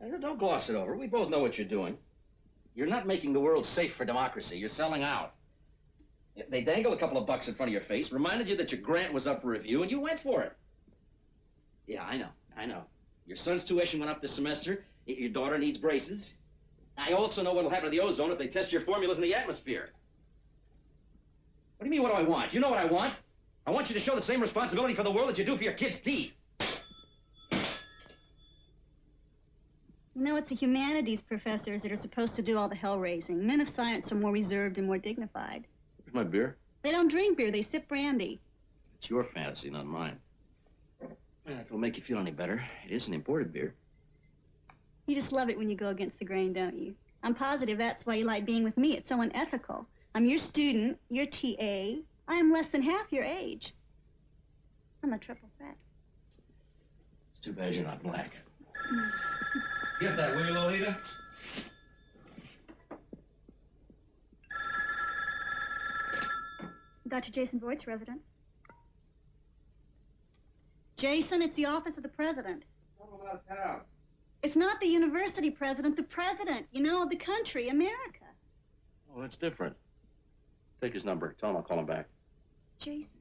Don't gloss it over. We both know what you're doing. You're not making the world safe for democracy. You're selling out. They dangled a couple of bucks in front of your face, reminded you that your grant was up for review, and you went for it. Yeah, I know. I know. Your son's tuition went up this semester. Your daughter needs braces. I also know what'll happen to the ozone if they test your formulas in the atmosphere. What do you mean, what do I want? You know what I want? I want you to show the same responsibility for the world that you do for your kids' teeth. You know, it's the humanities professors that are supposed to do all the hell raising. Men of science are more reserved and more dignified. Where's my beer? They don't drink beer, they sip brandy. It's your fantasy, not mine. If it'll make you feel any better, it is an imported beer. You just love it when you go against the grain, don't you? I'm positive that's why you like being with me. It's so unethical. I'm your student, your TA. I am less than half your age. I'm a triple threat. It's too bad you're not black. Get that, will you, Lolita? Dr. Jason Voigt's residence. Jason, it's the office of the president. I'm out town. It's not the university president, the president, you know, of the country, America. Oh, that's different. Take his number. Tell him I'll call him back. Jason.